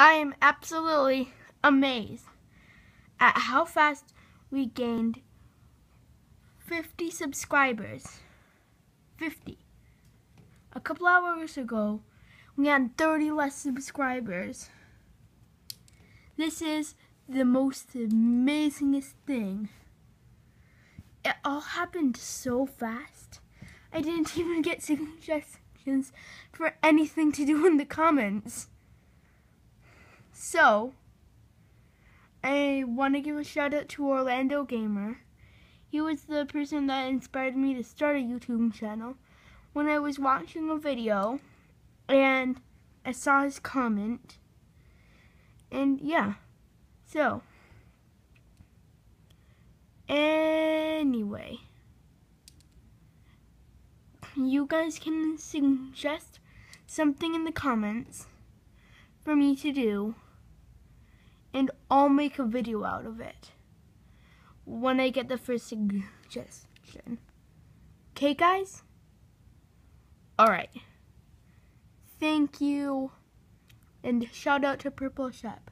I am absolutely amazed at how fast we gained 50 subscribers. 50. A couple hours ago, we had 30 less subscribers. This is the most amazingest thing. It all happened so fast. I didn't even get suggestions for anything to do in the comments. So, I want to give a shout out to Orlando Gamer. He was the person that inspired me to start a YouTube channel. When I was watching a video and I saw his comment, and yeah, so, anyway, you guys can suggest something in the comments for me to do and I'll make a video out of it when I get the first suggestion. Okay, guys? Alright. Thank you. And shout out to Purple Shep.